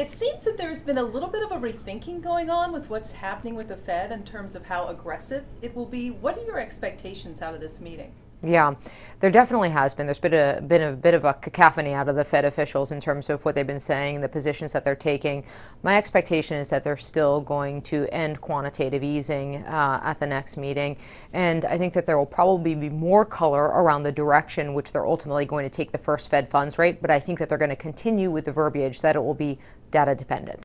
It seems that there's been a little bit of a rethinking going on with what's happening with the Fed in terms of how aggressive it will be. What are your expectations out of this meeting? Yeah, there definitely has been. There's been a been a bit of a cacophony out of the Fed officials in terms of what they've been saying, the positions that they're taking. My expectation is that they're still going to end quantitative easing uh, at the next meeting, and I think that there will probably be more color around the direction which they're ultimately going to take the first Fed funds rate. But I think that they're going to continue with the verbiage that it will be data dependent.